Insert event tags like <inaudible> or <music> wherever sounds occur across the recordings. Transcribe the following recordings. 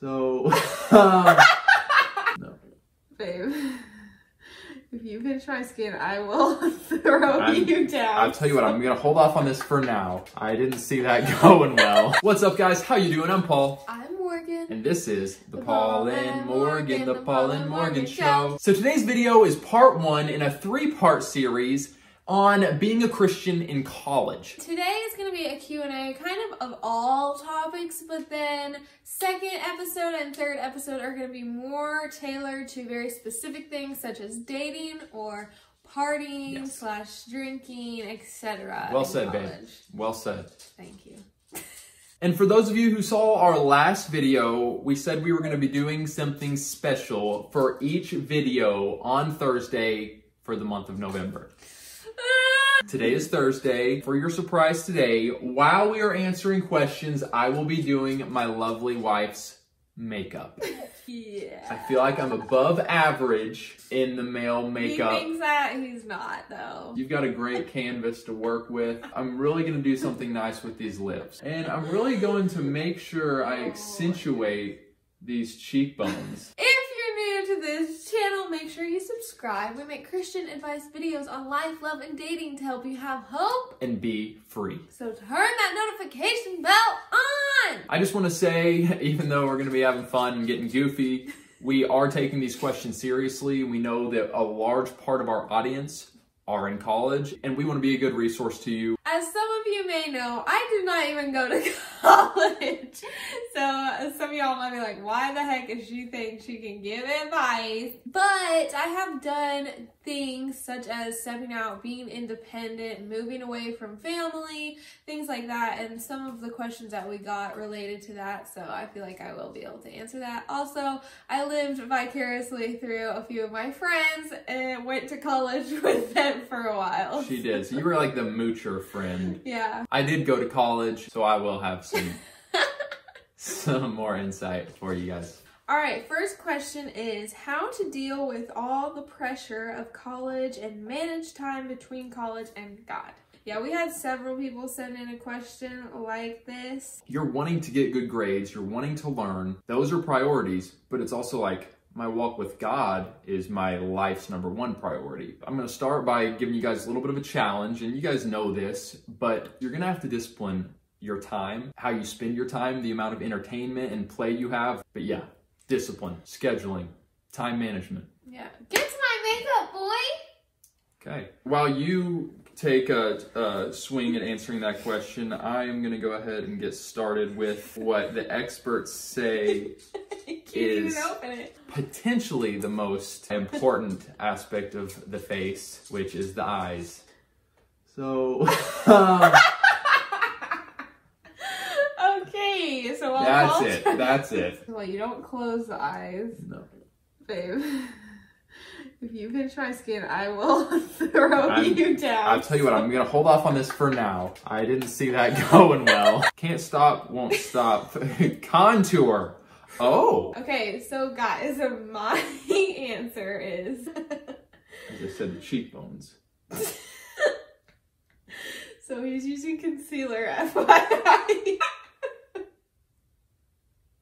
So, um, no. Babe, if you pinch my skin, I will <laughs> throw I'm- you down. I'll tell you what, I'm gonna hold off on this for now. I didn't see that <laughs> going well. What's up, guys? How you doing? I'm Paul. I'm Morgan. And this is the, The Paul Paul and and Morgan, Morgan, the the Paul Paul and and Morgan Morgan show. Show. So today's video is part one in a three-part series on being a Christian in college. Today is going to be a Q&A kind of of all topics, but then second episode and third episode are going to be more tailored to very specific things such as dating or partying Yes. slash drinking, etc. Well said, babe. Well said. Thank you. <laughs> And for those of you who saw our last video, we said we were going to be doing something special for each video on Thursday for the month of November. Today is Thursday. For your surprise today, while we are answering questions, I will be doing my lovely wife's makeup. <laughs> Yeah. I feel like I'm above average in the male makeup. He thinks that he's not though. You've got a great canvas to work with. I'm really going to do something nice with these lips. And I'm really going to make sure I oh. accentuate these cheekbones. If you're new to this channel, make sure you subscribe. We make Christian advice videos on life, love, and dating to help you have hope. and be free. So turn that notification bell on! I just want to say, even though we're going to be having fun and getting goofy, we are taking these questions seriously. We know that a large part of our audience are in college, and we want to be a good resource to you. As some of you may know, I did not even go to <laughs> college. So some of y'all might be like, why the heck does she think she can give advice? But I have done things such as stepping out, being independent, moving away from family, things like that. And some of the questions that we got related to that. So I feel like I will be able to answer that. Also, I lived vicariously through a few of my friends and went to college <laughs> with them for a while. She did. So you were like the moocher friend. Yeah. I did go to college, so I will have some <laughs> some more insight for you guys. All right, first question is how to deal with all the pressure of college and manage time between college and God. Yeah, we had several people send in a question like this. You're wanting to get good grades, you're wanting to learn. Those are priorities, but it's also like my walk with God is my life's number one priority. I'm going to start by giving you guys a little bit of a challenge, and you guys know this, but you're going to have to discipline your time, how you spend your time, the amount of entertainment and play you have. But yeah, discipline, scheduling, time management. Yeah. Get to my makeup, boy! Okay. While you take a, a swing at answering that question, I am going to go ahead and get started with what the experts say <laughs> Is- even open it. potentially the most important aspect of the face, which is the eyes. So, <laughs> um, okay, so I'll that's I'll it. That's it. <laughs> Well, you don't close the eyes, No. babe. <laughs> If you pinch my skin, I will throw I'm- you down. I'll tell you what, I'm to hold off on this for now. I didn't see that going well. Can't stop, won't stop. Contour. Oh. Okay, so guys, <laughs> my answer is I just said the cheekbones. <laughs> so he's using concealer <laughs> FYI.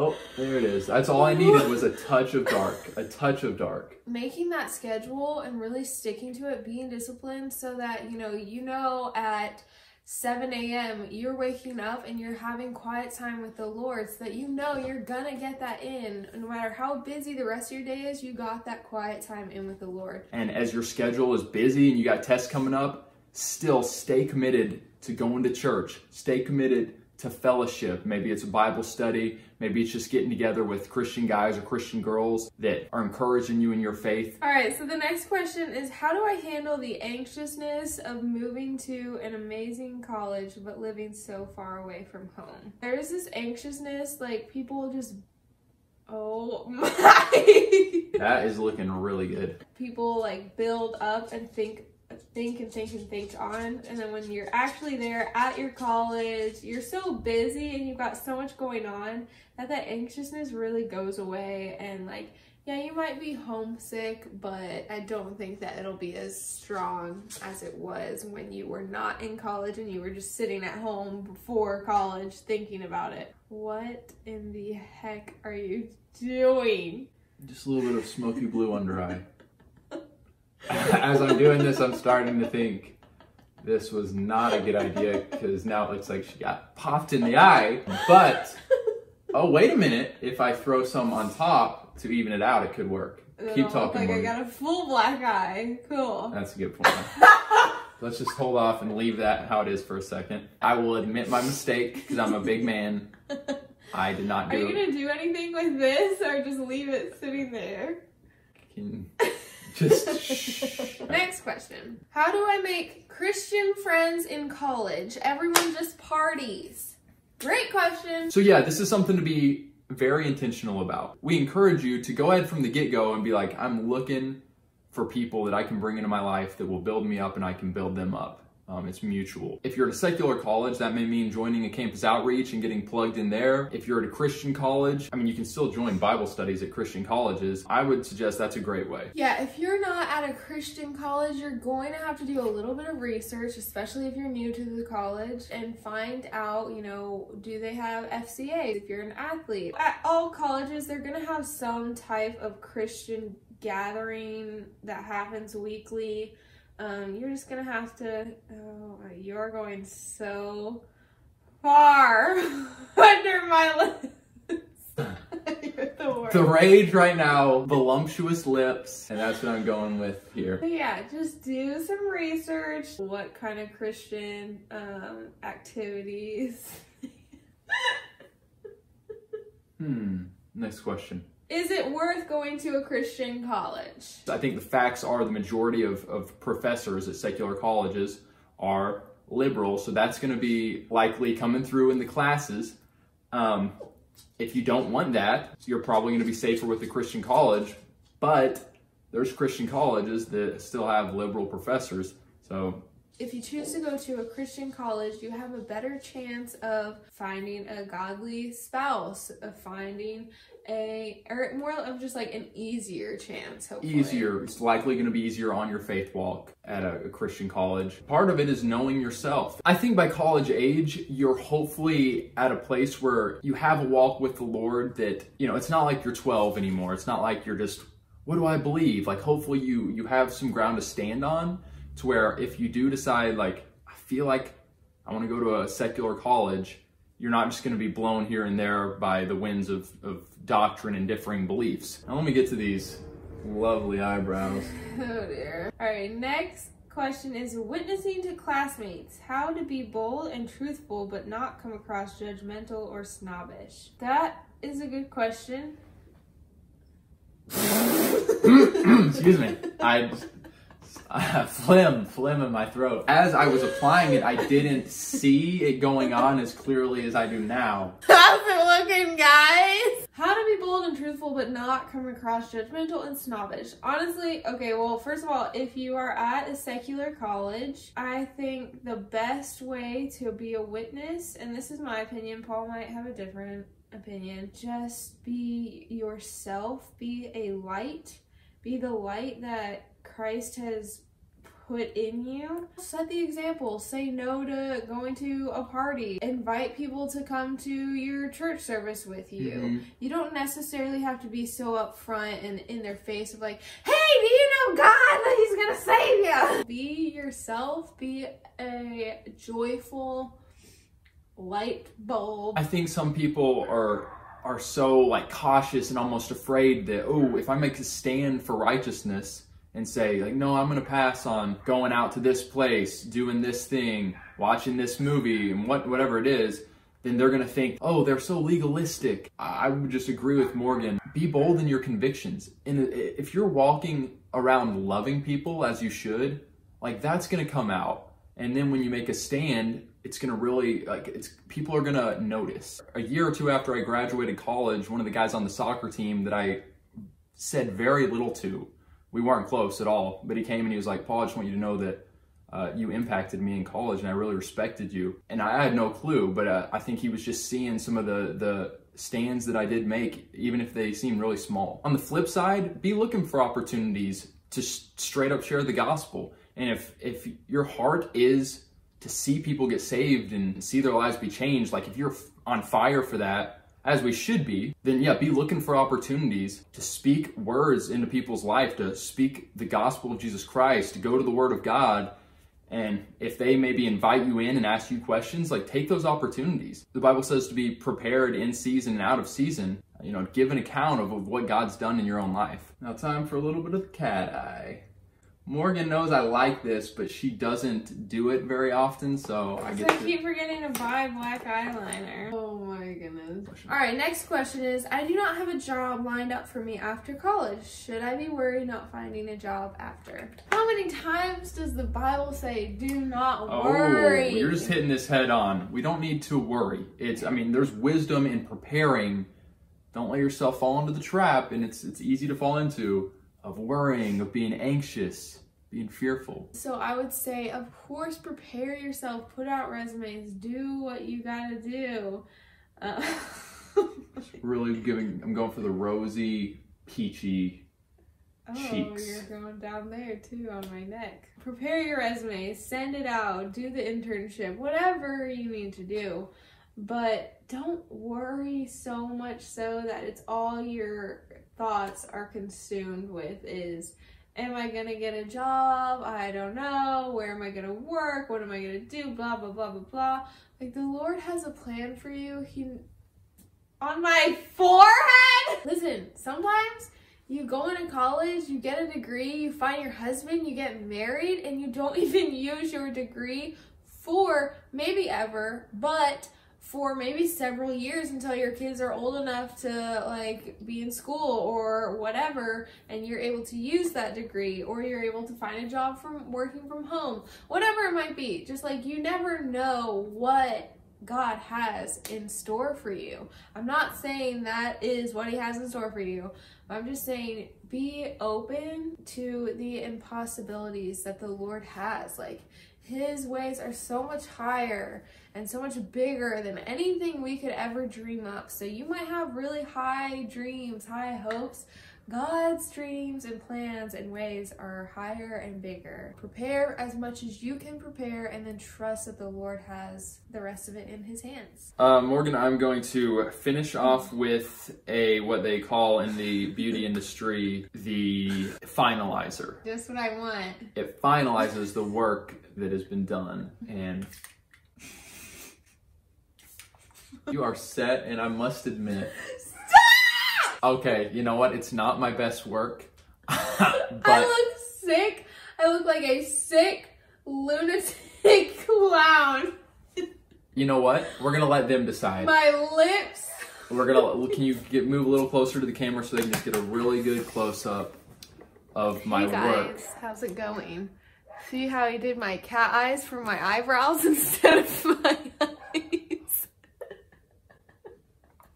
Oh, there it is. That's all I needed was a touch of dark. A touch of dark. Making that schedule and really sticking to it, being disciplined so that you know, you know at 7 a.m. you're waking up and you're having quiet time with the Lord so that you know you're gonna get that in. No matter how busy the rest of your day is, you got that quiet time in with the Lord. And as your schedule is busy and you got tests coming up, still stay committed to going to church. Stay committed to fellowship. Maybe it's a Bible study. Maybe it's just getting together with Christian guys or Christian girls that are encouraging you in your faith. All right, so the next question is how do I handle the anxiousness of moving to an amazing college but living so far away from home? There is this anxiousness, like people just, oh <laughs> my. That is looking really good. people like build up and think think and think and think on. And then when you're actually there at your college, you're so busy and you've got so much going on that that anxiousness really goes away. And like, yeah, you might be homesick, but I don't think that it'll be as strong as it was when you were not in college and you were just sitting at home before college thinking about it. What in the heck are you doing? Just a little bit of smoky blue under eye. <laughs> As I'm doing this, I'm starting to think this was not a good idea because now it looks like she got popped in the eye. But, oh, wait a minute. If I throw some on top to even it out, it could work. Keep talking, Like I got a full black eye. Cool. That's a good point. <laughs> Let's just hold off and leave that how it is for a second. I will admit my mistake because I'm a big man. <laughs> I did not do Are you do gonna do anything with this or just leave it sitting there? Can just <laughs> shh. Next question. How do I make Christian friends in college? Everyone just parties. Great question. So yeah, this is something to be very intentional about. We encourage you to go ahead from the get-go and be like, I'm looking for people that I can bring into my life that will build me up and I can build them up. Um, it's mutual. If you're at a secular college, that may mean joining a campus outreach and getting plugged in there. If you're at a Christian college, I mean, you can still join Bible studies at Christian colleges. I would suggest that's a great way. Yeah, if you're not at a Christian college, you're going to have to do a little bit of research, especially if you're new to the college, and find out, you know, do they have FCA if you're an athlete. At all colleges, they're going to have some type of Christian gathering that happens weekly. Um, you're just going to have to, oh, you're going so far <laughs> under my <laughs> lips. <laughs> the. The rage right now, voluptuous lips, and that's what I'm going with here. But yeah, just do some research. What kind of Christian um, activities? Hmm. Next question. Is it worth going to a Christian college? I think the facts are the majority of, of professors at secular colleges are liberal, so that's going to be likely coming through in the classes. Um, if you don't want that, you're probably going to be safer with a Christian college, but there's Christian colleges that still have liberal professors, so If you choose to go to a Christian college, you have a better chance of finding a godly spouse, of finding a, or more of just like an easier chance, hopefully. easier. It's likely going to be easier on your faith walk at a, a Christian college. Part of it is knowing yourself. I think by college age, you're hopefully at a place where you have a walk with the Lord that, you know, it's not like you're 12 anymore. It's not like you're just, what do I believe? Like hopefully you you have some ground to stand on to where if you do decide like I feel like I want to go to a secular college, you're not just going to be blown here and there by the winds of, of doctrine and differing beliefs. Now let me get to these lovely eyebrows. <laughs> Oh dear. All right, next question is witnessing to classmates. How to be bold and truthful but not come across judgmental or snobbish? That is a good question. <coughs> Excuse me. I <laughs> phlegm, phlegm in my throat. As I was applying it, I didn't see it going on as clearly as I do now. <laughs> How's it looking, guys? How to be bold and truthful but not come across judgmental and snobbish. Honestly, okay, well, first of all, if you are at a secular college, I think the best way to be a witness, and this is my opinion, Paul might have a different opinion, just be yourself, be a light, be the light that Christ has put in you. Set the example. Say no to going to a party. Invite people to come to your church service with you. Mhm. You don't necessarily have to be so upfront and in their face of like, hey, do you know God that He's gonna save you? Be yourself. Be a joyful light bulb. I think some people are are so like cautious and almost afraid that oh, if I make a stand for righteousness and say like no, I'm gonna pass on going out to this place, doing this thing, watching this movie, and what whatever it is, then they're gonna think oh, they're so legalistic. I would just agree with Morgan. Be bold in your convictions, and if you're walking around loving people as you should, like that's gonna come out. And then when you make a stand, it's gonna really like it's people are gonna notice. A year or two after I graduated college, one of the guys on the soccer team that I said very little to, we weren't close at all, but he came and he was like, Paul, I just want you to know that uh, you impacted me in college and I really respected you. And I had no clue, but uh, I think he was just seeing some of the, the stands that I did make, even if they seem really small. On the flip side, be looking for opportunities to straight up share the gospel. And if, if your heart is to see people get saved and see their lives be changed, like if you're on fire for that, as we should be, then yeah, be looking for opportunities to speak words into people's life, to speak the gospel of Jesus Christ, to go to the Word of God, and if they maybe invite you in and ask you questions, like take those opportunities. The Bible says to be prepared in season and out of season. You know, give an account of, of what God's done in your own life. Now, time for a little bit of the cat eye. Morgan knows I like this, but she doesn't do it very often, so I get I keep forgetting to buy black eyeliner. Oh my goodness. Alright, next question is, I do not have a job lined up for me after college. Should I be worried not finding a job after? How many times does the Bible say, do not oh, worry? Oh, you're just hitting this head on. We don't need to worry. It's, I mean, there's wisdom in preparing. Don't let yourself fall into the trap, and it's, it's easy to fall into of worrying, of being anxious, being fearful. So I would say, of course, prepare yourself, put out resumes, do what you gotta do. Uh, <laughs> really giving, I'm going for the rosy, peachy oh, cheeks. you're going down there too on my neck. Prepare your resume, send it out, do the internship, whatever you need to do. But don't worry so much so that it's all your thoughts are consumed with is am I gonna get a job? I don't know. Where am I gonna work? What am I gonna do? Blah blah blah blah blah. Like the Lord has a plan for you. He on my forehead. Listen, sometimes you go into college, you get a degree, you find your husband, you get married, and you don't <laughs> even use your degree for maybe ever, but for maybe several years until your kids are old enough to like be in school or whatever and you're able to use that degree or you're able to find a job from working from home whatever it might be just like you never know what God has in store for you. I'm not saying that is what he has in store for you. I'm just saying be open to the impossibilities that the Lord has. Like his ways are so much higher and so much bigger than anything we could ever dream up. So you might have really high dreams, high hopes. God's dreams and plans and ways are higher and bigger. Prepare as much as you can prepare and then trust that the Lord has the rest of it in his hands. Uh, Morgan, I'm going to finish off with a what they call in the beauty industry the finalizer. Just what I want. It finalizes the work that has been done and you are set and I must admit Stop! Okay, you know what? It's not my best work. <laughs> but I look sick. I look like a sick lunatic <laughs> clown. You know what? We're gonna let them decide. My lips. We're gonna. Can you get move a little closer to the camera so they can just get a really good close up of my hey guys, work? How's it going? See how I did my cat eyes for my eyebrows <laughs> instead of my eyes?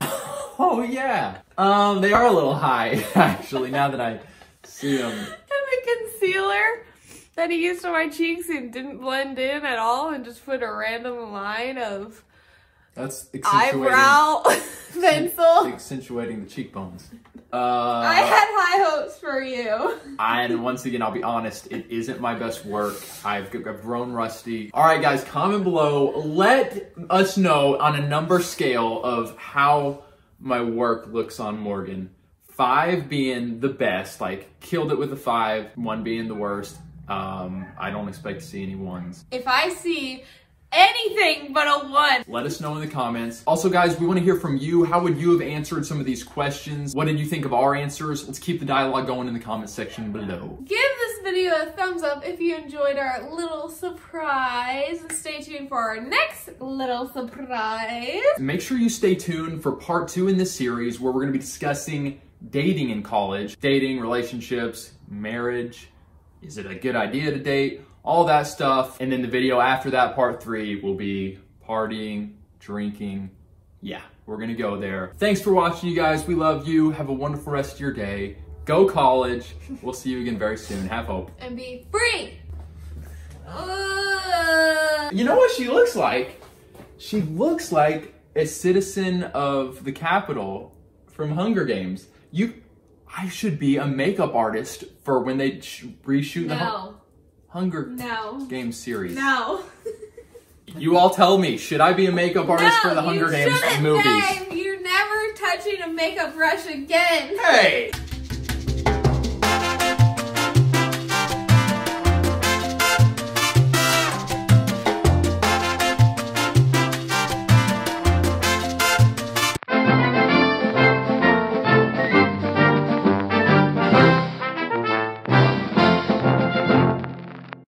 <laughs> oh yeah. Um, they are a little high, <laughs> actually, now that I see them. And the concealer that he used on my cheeks and didn't blend in at all and just put a random line of that's eyebrow <laughs> <laughs> pencil. Accentuating the cheekbones. Uh, I had high hopes for you. and once again, I'll be honest, it isn't my best work. I've, I've grown rusty. All right, guys, comment below. Let us know on a number scale of how my work looks on Morgan. Five being the best, like killed it with a five. One being the worst. Um, I don't expect to see any ones. If I see anything but a one. Let us know in the comments. Also, guys, we want to hear from you. How would you have answered some of these questions? What did you think of our answers? Let's keep the dialogue going in the comment section below. Give this video a thumbs up if you enjoyed our little surprise. And stay tuned for our next little surprise. Make sure you stay tuned for part two in this series where we're going to be discussing dating in college. Dating, relationships, marriage. Is it a good idea to date? All that stuff. And then the video after that, part three, will be partying, drinking. Yeah, we're gonna go there. Thanks for watching, you guys. We love you. Have a wonderful rest of your day. Go college. We'll see you again very soon. Have hope. And be free. You know what she looks like? She looks like a citizen of the capital from Hunger Games. You, I should be a makeup artist for when they sh- reshoot the No. Hunger No. Games series. No. You all tell me, should I be a makeup artist no, for the Hunger Games? Babe. You're never touching a makeup brush again. Hey,